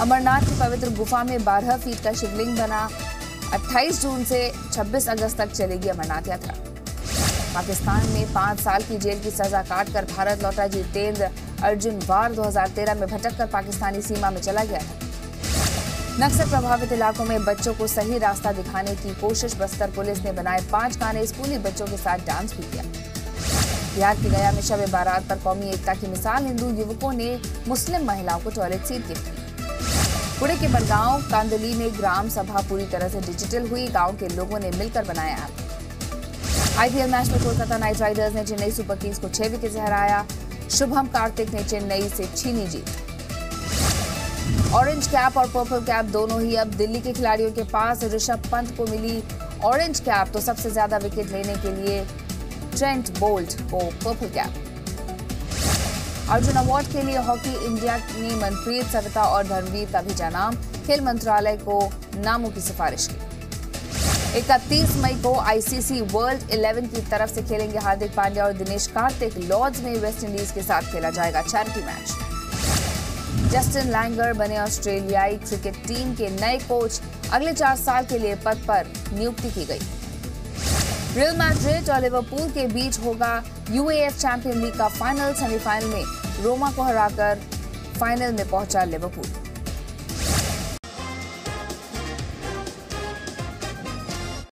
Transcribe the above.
अमरनाथ की पवित्र गुफा में 12 फीट का शिवलिंग बना। 28 जून से 26 अगस्त तक चलेगी अमरनाथ यात्रा। पाकिस्तान में पाँच साल की जेल की सजा काटकर भारत लौटा जितेंद्र। अर्जुन वार 2013 में भटक कर पाकिस्तानी सीमा में चला गया था नक्सल प्रभावित इलाकों में बच्चों को सही रास्ता दिखाने की कोशिश, बस्तर पुलिस ने बनाए पाँच गाने, स्कूली बच्चों के साथ डांस भी किया। बिहार की गया में शब बारात पर कौमी एकता की मिसाल, हिंदू युवकों ने मुस्लिम महिलाओं को टॉयलेट सीट गिफ्ट। पुणे के बनगांव कांदली में ग्राम सभा पूरी तरह से डिजिटल हुई। गाँव के लोगों ने मिलकर बनाया ऐप। आईपीएल मैच में कोलकाता नाइट राइडर्स ने चेन्नई सुपर किंग्स को छह विकेट से हराया। शुभम कार्तिक ने चेन्नई से छीनी जीत। ऑरेंज कैप और पर्पल कैप दोनों ही अब दिल्ली के खिलाड़ियों के पास। ऋषभ पंत को मिली ऑरेंज कैप तो सबसे ज़्यादा विकेट लेने के लिए ट्रेंट बोल्ट को पर्पल कैप। अर्जुन अवार्ड के लिए हॉकी इंडिया ने मनप्रीत, सविता और धर्मवीर का नाम खेल मंत्रालय को नामों की सिफारिश की। इकतीस मई को आईसीसी वर्ल्ड 11 की तरफ़ से खेलेंगे हार्दिक पांड्या और दिनेश कार्तिक। लॉर्ड्स में वेस्ट इंडीज के साथ खेला जाएगा चैरिटी मैच जस्टिन लैंगर बने ऑस्ट्रेलियाई क्रिकेट टीम के नए कोच अगले चार साल के लिए पद पर नियुक्ति की गई। रियल मैड्रिड और लिवरपूल के बीच होगा यूएएफ चैंपियन लीग का फाइनल सेमीफाइनल में रोमा को हराकर फाइनल में पहुँचा लिवरपूल